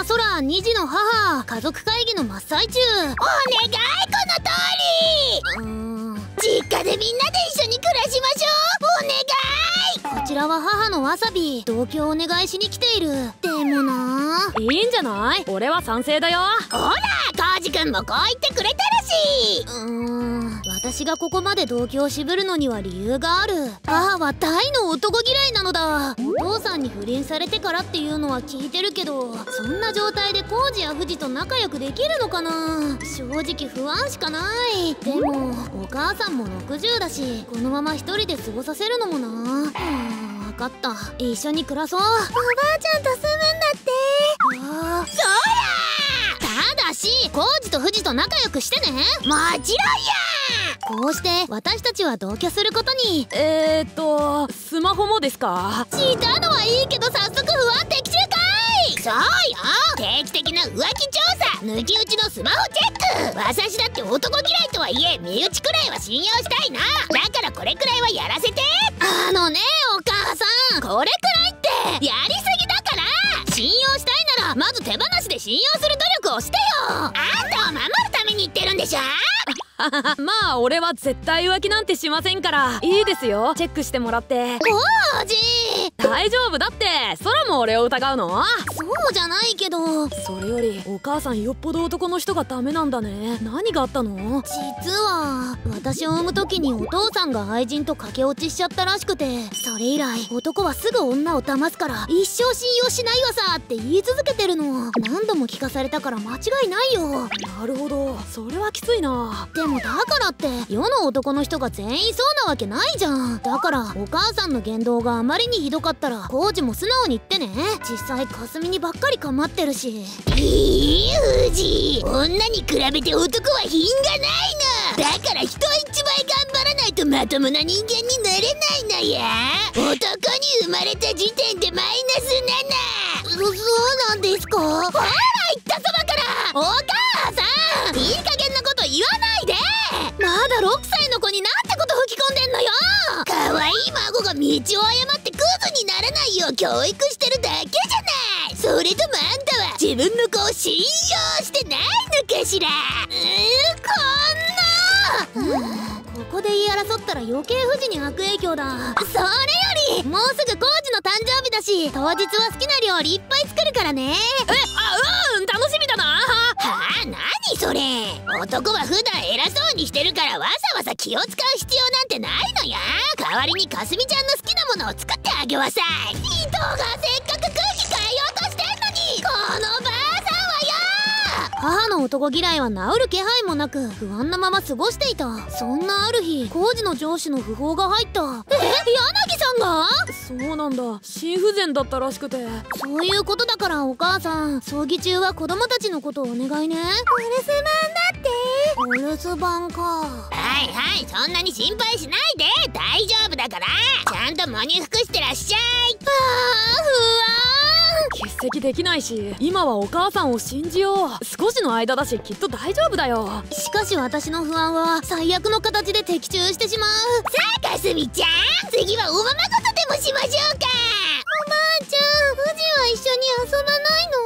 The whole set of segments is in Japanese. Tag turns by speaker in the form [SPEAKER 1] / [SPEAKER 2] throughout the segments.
[SPEAKER 1] は空2児の母家族会議の真っ最中。お願いこの通り。うーん。実家でみんなで一緒に暮らしましょう。お願い。こちらは母のわさび同居お願いしに来ている。でもな。い
[SPEAKER 2] いんじゃない？俺は賛成だよ。
[SPEAKER 1] ほらコウジ君もこう言ってくれてるしうーん。私がここまで同居を渋るのには理由がある。母は大の男嫌いなのださんに不倫されてからっていうのは聞いてるけどそんな状態でコージやフジと仲良くできるのかな？正直不安しかない。でもお母さんも60だしこのまま一人で過ごさせるのもな。うん分かった。一緒に暮らそう。おばあちゃんと住む。しコウジとフジと仲良くしてね。もちろんやこうして私たちは同居することに。
[SPEAKER 2] えーっとスマホもですか？
[SPEAKER 1] したのはいいけど早速不安的中かいそうよ。定期的な浮気調査。抜き打ちのスマホチェック。私だって男嫌いとはいえ身内くらいは信用したいな。だからこれくらいはやらせて。あのねお母さん。これくらいって。やりすまず手放しで信用する努力をしてよ。あんたを守るために言ってるんでしょ。
[SPEAKER 2] まあ俺は絶対浮気なんてしませんから。いいですよ。チェックしてもらって。
[SPEAKER 1] おじ
[SPEAKER 2] 大丈夫だって。空も俺を疑うの？
[SPEAKER 1] そうじゃないけど。
[SPEAKER 2] それよりお母さんよっぽど男の人がダメなんだね。何があったの？
[SPEAKER 1] 実は私を産む時にお父さんが愛人と駆け落ちしちゃったらしくて。それ以来男はすぐ女を騙すから一生信用しないわさって言い続けてるの。何度も聞かされたから間違いないよ。
[SPEAKER 2] なるほど。それはきついな。
[SPEAKER 1] でもだからって世の男の人が全員そうなわけないじゃん。だからお母さんの言動があまりにひどかったらコーチも素直に言ってね。実際かすみにばっかり構ってるし。いい富士女に比べて男は品がないの。だから人一倍頑張らないとまともな人間になれないのや。男に生まれた時点でマイナス7そそうなんですか？ほら言ったそばから。お母さん。いい加減なこと言わないで。まだ6歳の子になんてこと吹き込んでんのよ。可愛い孫が道を誤にならないよう教育してるだけじゃない。それともあんたは自分の子を信用してないのかしら。うーんこんなここで言い争ったら余計不治に悪影響だ。それよりもうすぐコウジの誕生日だし当日は好きな料理いっぱい作るからね。
[SPEAKER 2] えあうん？楽しみだな
[SPEAKER 1] はあ何それ。男は普段偉そうにしてるからわざわざ気を使う必要なんてないのや。代わりにかすみちゃんの好きなものを作ってあげわさい。人がせっかく空気変えようとしてんのに。このばあさんはよ。母の男嫌いは治る気配もなく不安なまま過ごしていた。そんなある日工事の上司の訃報が入った。え？柳さんが？
[SPEAKER 2] そうなんだ。心不全だったらしくて。
[SPEAKER 1] そういうことだからお母さん葬儀中は子供たちのことをお願いね。お留守番だって。お留守番か。はいはいそんなに心配しないで。大丈夫だから。ちゃんと喪に服してらっしゃい。あー不安。
[SPEAKER 2] 欠席できないし今はお母さんを信じよう。少しの間だしきっと大丈夫だよ。
[SPEAKER 1] しかし私の不安は最悪の形で的中してしまう。さあかすみちゃん。次はおままごとでもしましょうかちゃん富士は一緒に遊ばないの？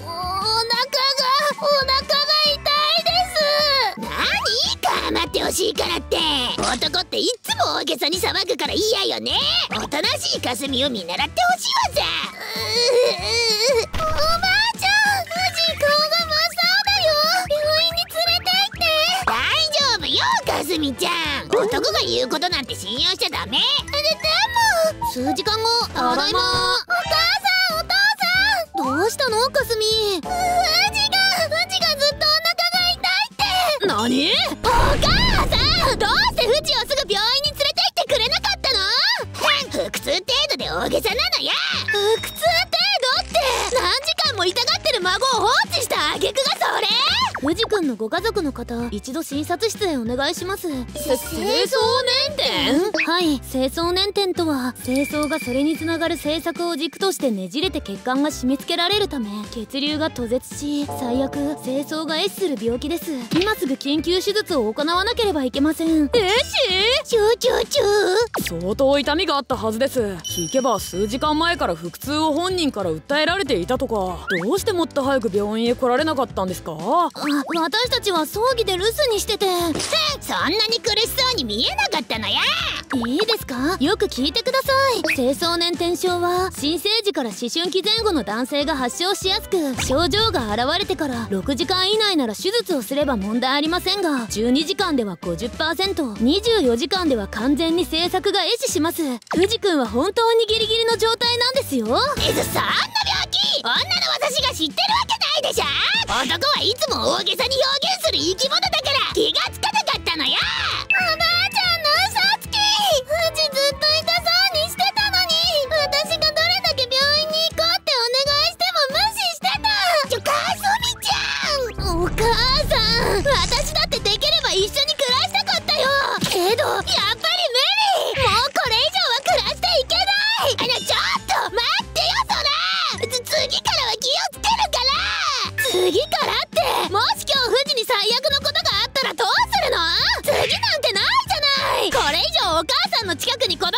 [SPEAKER 1] お腹がお腹が痛いです。何？かまってほしいからって。男っていっつも大げさに騒ぐから嫌よね。おとなしいかすみを見習ってほしいわさおばあちゃん富士顔が真っ青だよ。病院に連れて行って。大丈夫よかすみちゃん。男が言うことなんて信用しちゃダメ。でも。数時間後ただいま。どうしたのかすみ？富士が富士がずっとお腹が痛いって。
[SPEAKER 2] 何？
[SPEAKER 1] お母さん。どうして富士をすぐ病院に連れて行ってくれなかったの？腹痛程度で大げさなのや。腹痛程度って。何時間も痛がってる孫を放置した挙句がそれ。富士くんのご家族の方一度診察室へお願いします。
[SPEAKER 2] せ清掃年点
[SPEAKER 1] はい。清掃年点とは清掃がそれにつながる政策を軸としてねじれて血管が締め付けられるため血流が途絶し最悪清掃が壊死する病気です。今すぐ緊急手術を行わなければいけません。
[SPEAKER 2] えし
[SPEAKER 1] 手チューチュー？チュ
[SPEAKER 2] ー相当痛みがあったはずです。聞けば数時間前から腹痛を本人から訴えられていたとか。どうしてもっと早く病院へ来られなかったんですか？
[SPEAKER 1] 私たちは葬儀で留守にしてて。そんなに苦しそうに見えなかったのやいいですか？よく聞いてください。青少年転生は新生児から思春期前後の男性が発症しやすく症状が現れてから6時間以内なら手術をすれば問題ありませんが12時間では 50%24 時間では完全に政策が壊死します。藤君は本当にギリギリの状態なんですよ。えそんな病気！女の私が知ってるわけないでしょ！男はいつも大げさに表現する生き物だから気がって。もし今日富士に最悪のことがあったらどうするの？次なんてないじゃない。これ以上お母さんの近くに子供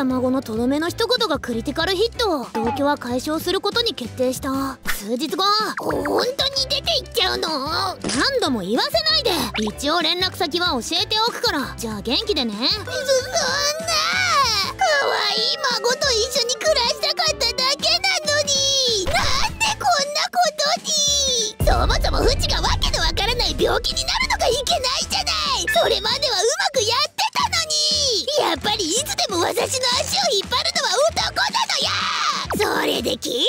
[SPEAKER 1] 愛がっていた孫のとどめの一言がクリティカルヒット同居は解消することに決定した。数日後本当に出て行っちゃうの？何度も言わせないで。一応連絡先は教えておくから。じゃあ元気でね。そそんな可愛い孫と一緒に暮らしたかっただけなのに。なんでこんなことに。そもそもフチがわけのわからない病気になるのがいけないじゃない。それまではうまくやっ私の足を引っ張るのは男なのやそれで聞いてよ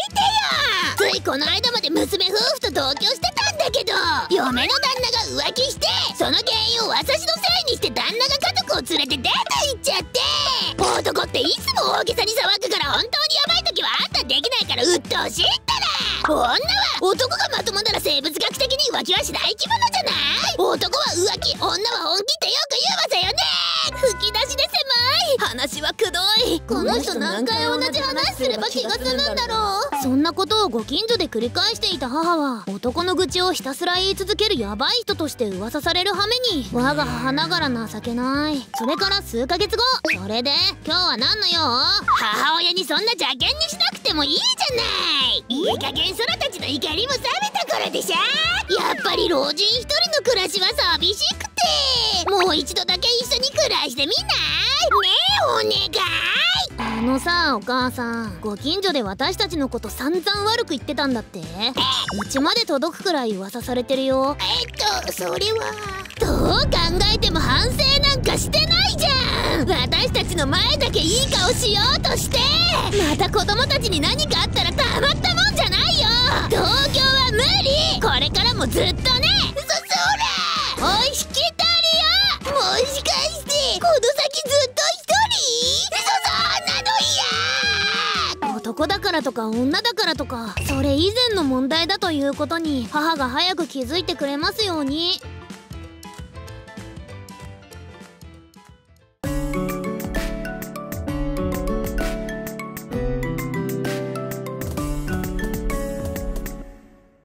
[SPEAKER 1] ついこの間まで娘夫婦と同居してたんだけど嫁の旦那が浮気してその原因を私のせいにして旦那が家族を連れて出て行っちゃって男っていつも大げさに騒ぐから本当にやばい時はあんたできないから鬱陶しいったら女は男がまともなら生物学的に浮気はしない生き物じゃない？男は浮気女は本気ってよく言うわさよね吹き出し話はくどい。この人何回同じ話すれば気が済むんだろう。そんなことをご近所で繰り返していた母は男の愚痴をひたすら言い続けるヤバい人として噂される羽目に。我が母ながら情けない。それから数ヶ月後。それで今日は何の用？母親にそんな邪険にしなくてもいいじゃない。いい加減空たちの怒りも冷めたからでしょ。やっぱり老人一人の暮らしは寂しくてもう一度だけ一緒に暮らしてみない？ねえお願い。あのさお母さん。ご近所で私たちのこと散々悪く言ってたんだって。うちまで届くくらい噂されてるよ。えっとそれは。どう考えても反省なんかしてないじゃん。私たちの前だけいい顔しようとして。また子供たちに何かあったらたまったもんじゃないよ。同居は無理。これからもずっととか女だからとかそれ以前の問題だということに母が早く気づいてくれますように。